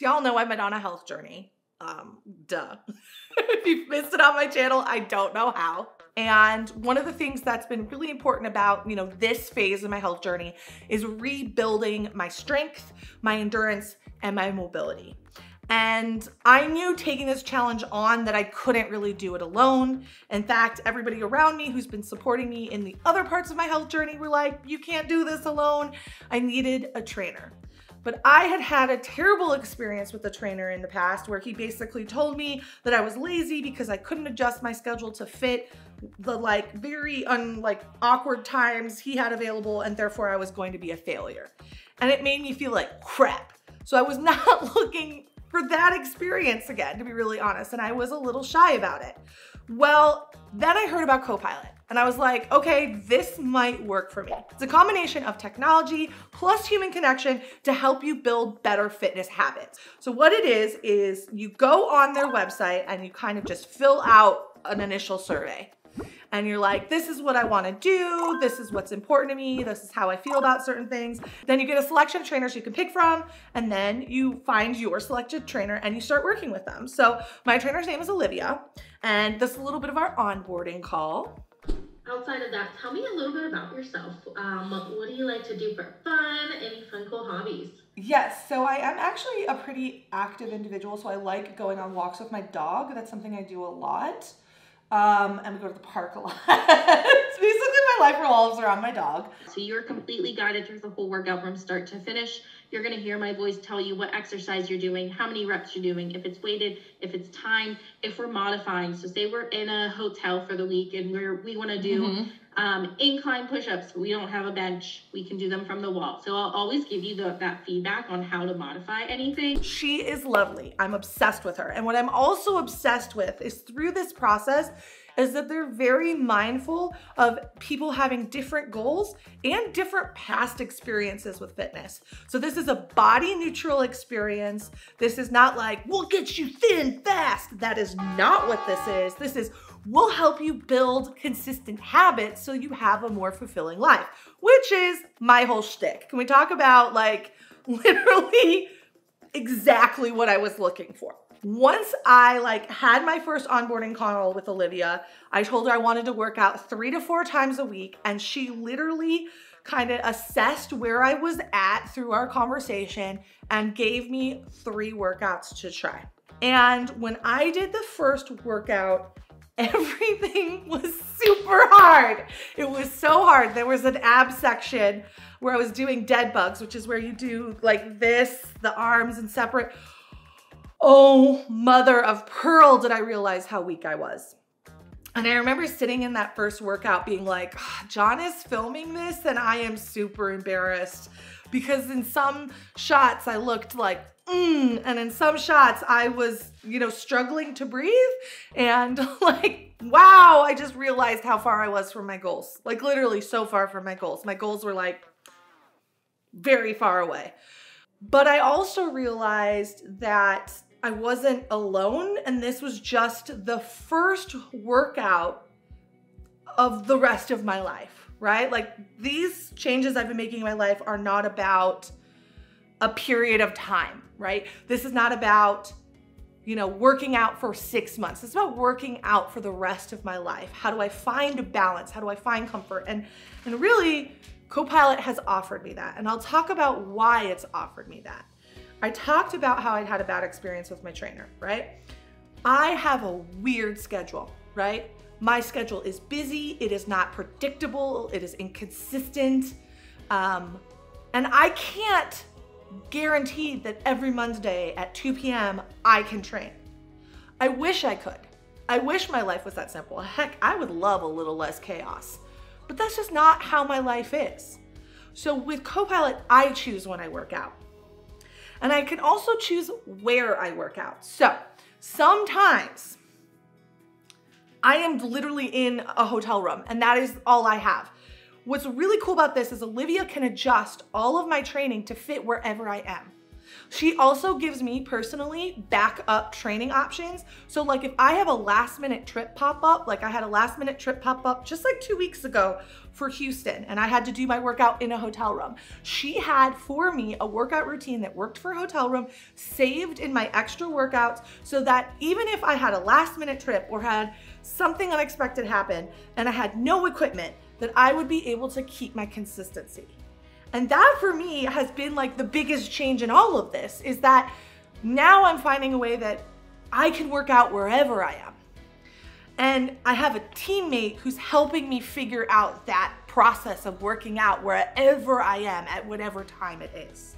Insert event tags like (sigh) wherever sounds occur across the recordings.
So y'all know I'm on a health journey. Um, duh. (laughs) if you've missed it on my channel, I don't know how. And one of the things that's been really important about, you know, this phase of my health journey is rebuilding my strength, my endurance, and my mobility. And I knew taking this challenge on that I couldn't really do it alone. In fact, everybody around me who's been supporting me in the other parts of my health journey were like, you can't do this alone. I needed a trainer. But I had had a terrible experience with a trainer in the past where he basically told me that I was lazy because I couldn't adjust my schedule to fit the like very unlike awkward times he had available and therefore I was going to be a failure. And it made me feel like crap. So I was (laughs) not looking for that experience again, to be really honest. And I was a little shy about it. Well, then I heard about Copilot and I was like, okay, this might work for me. It's a combination of technology plus human connection to help you build better fitness habits. So what it is, is you go on their website and you kind of just fill out an initial survey and you're like, this is what I wanna do, this is what's important to me, this is how I feel about certain things. Then you get a selection of trainers you can pick from, and then you find your selected trainer and you start working with them. So my trainer's name is Olivia, and this is a little bit of our onboarding call. Outside of that, tell me a little bit about yourself. Um, what do you like to do for fun? Any fun, cool hobbies? Yes, so I am actually a pretty active individual, so I like going on walks with my dog. That's something I do a lot. Um, and we go to the park a lot. (laughs) it's basically my life revolves around my dog. So you're completely guided through the whole workout from start to finish. You're gonna hear my voice tell you what exercise you're doing, how many reps you're doing, if it's weighted, if it's time, if we're modifying. So say we're in a hotel for the week and we're we wanna do mm-hmm. Um, incline push-ups. We don't have a bench. We can do them from the wall. So I'll always give you the, that feedback on how to modify anything. She is lovely. I'm obsessed with her. And what I'm also obsessed with is through this process, is that they're very mindful of people having different goals and different past experiences with fitness. So this is a body neutral experience. This is not like, we'll get you thin fast. That is not what this is. This is, we'll help you build consistent habits so you have a more fulfilling life, which is my whole shtick. Can we talk about like (laughs) literally exactly what I was looking for? Once I like had my first onboarding call with Olivia, I told her I wanted to work out three to four times a week. And she literally kind of assessed where I was at through our conversation and gave me three workouts to try. And when I did the first workout, everything was super hard. It was so hard. There was an ab section where I was doing dead bugs, which is where you do like this, the arms and separate. Oh, mother of pearl, did I realize how weak I was. And I remember sitting in that first workout being like, oh, John is filming this and I am super embarrassed because in some shots I looked like, mm, and in some shots I was, you know, struggling to breathe and (laughs) like, wow, I just realized how far I was from my goals. Like literally so far from my goals. My goals were like very far away. But I also realized that I wasn't alone, and this was just the first workout of the rest of my life, right? Like these changes I've been making in my life are not about a period of time, right? This is not about, you know, working out for six months. It's about working out for the rest of my life. How do I find balance? How do I find comfort? And and really, Copilot has offered me that. And I'll talk about why it's offered me that. I talked about how I'd had a bad experience with my trainer, right? I have a weird schedule, right? My schedule is busy, it is not predictable, it is inconsistent. Um, and I can't guarantee that every Monday at 2 p.m. I can train. I wish I could. I wish my life was that simple. Heck, I would love a little less chaos. But that's just not how my life is. So with Copilot, I choose when I work out. And I can also choose where I work out. So sometimes I am literally in a hotel room and that is all I have. What's really cool about this is Olivia can adjust all of my training to fit wherever I am. She also gives me personally backup training options. So like if I have a last minute trip pop up, like I had a last minute trip pop up just like two weeks ago for Houston and I had to do my workout in a hotel room. She had for me a workout routine that worked for hotel room, saved in my extra workouts so that even if I had a last minute trip or had something unexpected happened and I had no equipment, that I would be able to keep my consistency. And that for me has been like the biggest change in all of this is that now I'm finding a way that I can work out wherever I am. And I have a teammate who's helping me figure out that process of working out wherever I am at whatever time it is.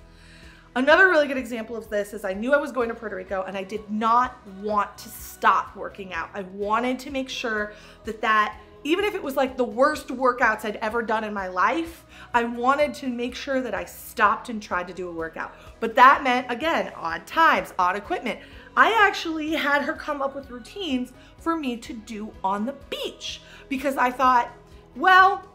Another really good example of this is I knew I was going to Puerto Rico and I did not want to stop working out. I wanted to make sure that that even if it was like the worst workouts I'd ever done in my life, I wanted to make sure that I stopped and tried to do a workout. But that meant, again, odd times, odd equipment. I actually had her come up with routines for me to do on the beach because I thought, well,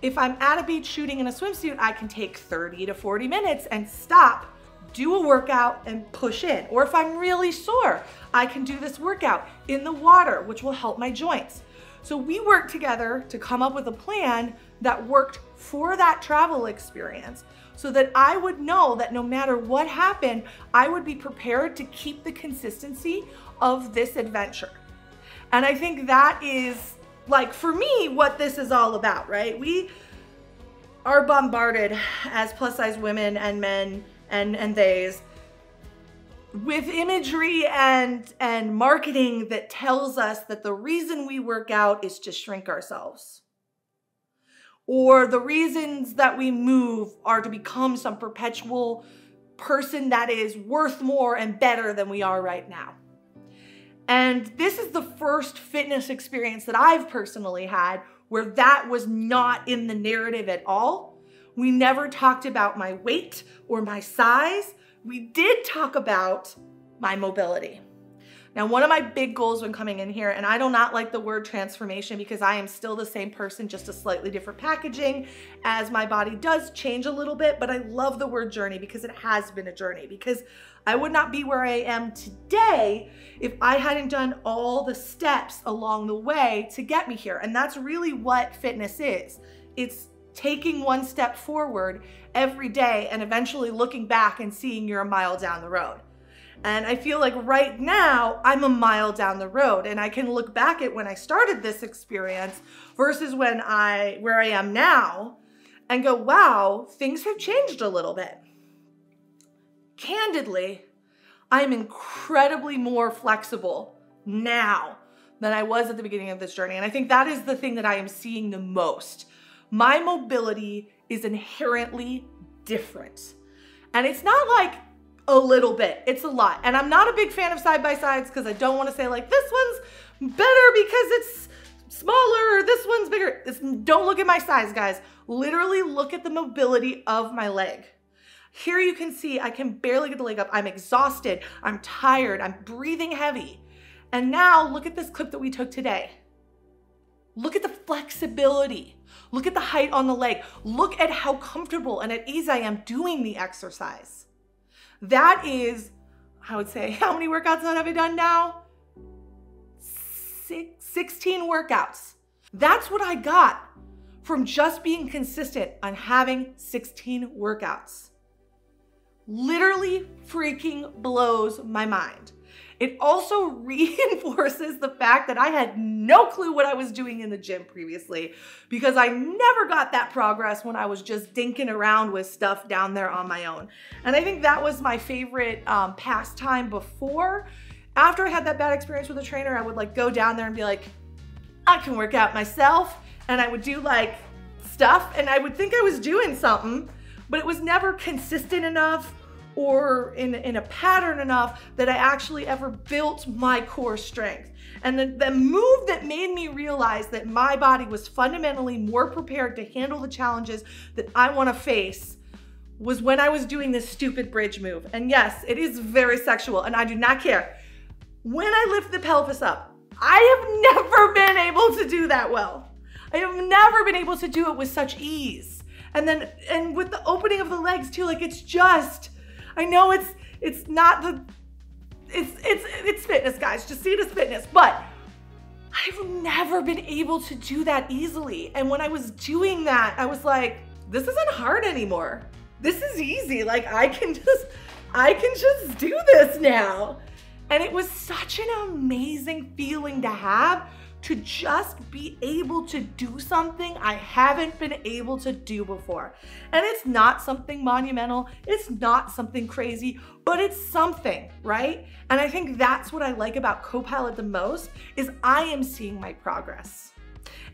if I'm at a beach shooting in a swimsuit, I can take 30 to 40 minutes and stop, do a workout and push in. Or if I'm really sore, I can do this workout in the water, which will help my joints. So we worked together to come up with a plan that worked for that travel experience so that I would know that no matter what happened, I would be prepared to keep the consistency of this adventure. And I think that is like for me what this is all about, right? We are bombarded as plus size women and men and and theys with imagery and and marketing that tells us that the reason we work out is to shrink ourselves or the reasons that we move are to become some perpetual person that is worth more and better than we are right now and this is the first fitness experience that I've personally had where that was not in the narrative at all. We never talked about my weight or my size we did talk about my mobility. Now, one of my big goals when coming in here, and I do not like the word transformation because I am still the same person, just a slightly different packaging as my body does change a little bit, but I love the word journey because it has been a journey because I would not be where I am today if I hadn't done all the steps along the way to get me here. And that's really what fitness is. It's taking one step forward every day and eventually looking back and seeing you're a mile down the road. And I feel like right now I'm a mile down the road and I can look back at when I started this experience versus when I where I am now and go, "Wow, things have changed a little bit." Candidly, I'm incredibly more flexible now than I was at the beginning of this journey. And I think that is the thing that I am seeing the most my mobility is inherently different. And it's not like a little bit, it's a lot. And I'm not a big fan of side by sides because I don't want to say, like, this one's better because it's smaller or this one's bigger. It's, don't look at my size, guys. Literally look at the mobility of my leg. Here you can see I can barely get the leg up. I'm exhausted. I'm tired. I'm breathing heavy. And now look at this clip that we took today. Look at the flexibility. Look at the height on the leg. Look at how comfortable and at ease I am doing the exercise. That is, I would say, (laughs) how many workouts have I done now? Six, 16 workouts. That's what I got from just being consistent on having 16 workouts. Literally freaking blows my mind. It also (laughs) reinforces the fact that I had no clue what I was doing in the gym previously because I never got that progress when I was just dinking around with stuff down there on my own. And I think that was my favorite um, pastime before. After I had that bad experience with a trainer, I would like go down there and be like, I can work out myself. And I would do like stuff and I would think I was doing something, but it was never consistent enough or in, in a pattern enough that I actually ever built my core strength. And the, the move that made me realize that my body was fundamentally more prepared to handle the challenges that I want to face was when I was doing this stupid bridge move. And yes, it is very sexual and I do not care. When I lift the pelvis up, I have never been able to do that well. I have never been able to do it with such ease. And then, and with the opening of the legs too, like it's just, I know it's it's not the, it's, it's, it's fitness guys, just see it as fitness. But I've never been able to do that easily. And when I was doing that, I was like, this isn't hard anymore. This is easy. Like I can just, I can just do this now. And it was such an amazing feeling to have to just be able to do something I haven't been able to do before. And it's not something monumental, it's not something crazy, but it's something, right? And I think that's what I like about Copilot the most is I am seeing my progress.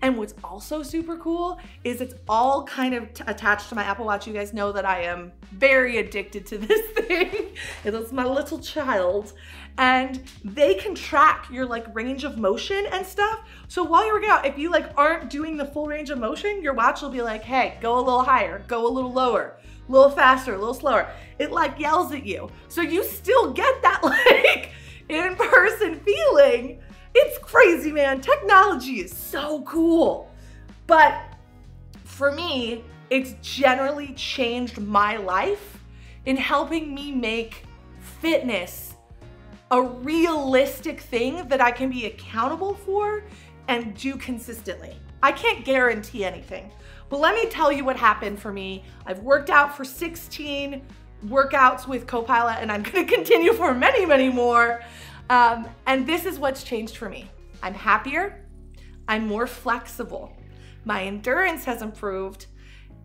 And what's also super cool is it's all kind of attached to my Apple Watch. You guys know that I am very addicted to (laughs) this thing. it's my little child and they can track your like range of motion and stuff. So while you're working out, if you like aren't doing the full range of motion, your watch will be like, hey, go a little higher, go a little lower, a little faster, a little slower. It like yells at you. So you still get that (laughs) like in-person feeling. (laughs) It's crazy, man. Technology is so cool. But for me, it's generally changed my life in helping me make fitness a realistic thing that I can be accountable for and do consistently. I can't guarantee anything, but let me tell you what happened for me. I've worked out for 16 workouts with Copilot and I'm gonna (laughs) continue for many, many more. Um, and this is what's changed for me. I'm happier, I'm more flexible, my endurance has improved,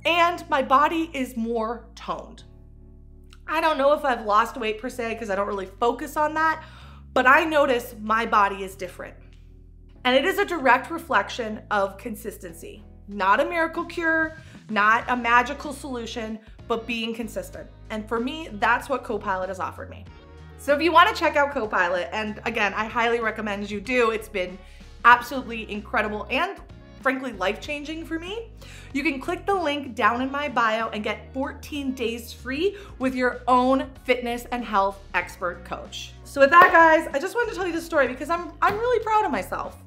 and my body is more toned. I don't know if I've lost weight per se because I don't really focus on that, but I notice my body is different. And it is a direct reflection of consistency. Not a miracle cure, not a magical solution, but being consistent. And for me, that's what Copilot has offered me. So if you wanna check out Copilot, and again, I highly recommend you do, it's been absolutely incredible and frankly life-changing for me, you can click the link down in my bio and get 14 days free with your own fitness and health expert coach. So with that, guys, I just wanted to tell you this story because I'm, I'm really proud of myself.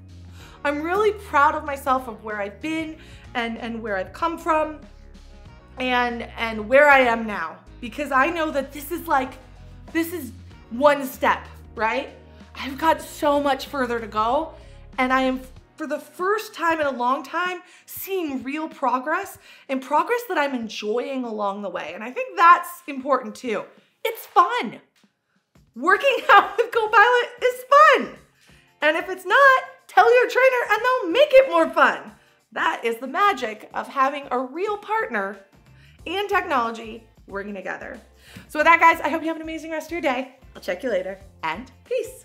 I'm really proud of myself of where I've been and, and where I've come from and, and where I am now. Because I know that this is like, this is one step, right? I've got so much further to go and I am for the first time in a long time, seeing real progress and progress that I'm enjoying along the way. And I think that's important too. It's fun. Working (laughs) out with Copilot is fun. And if it's not, tell your trainer and they'll make it more fun. That is the magic of having a real partner and technology working together. So with that, guys, I hope you have an amazing rest of your day. I'll check you later and peace.